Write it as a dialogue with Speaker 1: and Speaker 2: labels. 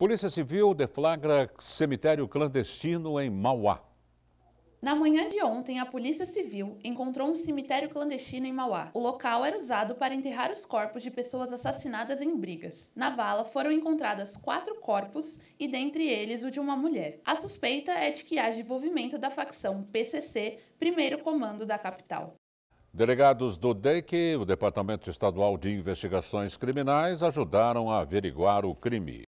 Speaker 1: Polícia Civil deflagra cemitério clandestino em Mauá.
Speaker 2: Na manhã de ontem, a Polícia Civil encontrou um cemitério clandestino em Mauá. O local era usado para enterrar os corpos de pessoas assassinadas em brigas. Na vala foram encontradas quatro corpos e dentre eles o de uma mulher. A suspeita é de que haja envolvimento da facção PCC, primeiro comando da capital.
Speaker 1: Delegados do DEIC, o Departamento Estadual de Investigações Criminais, ajudaram a averiguar o crime.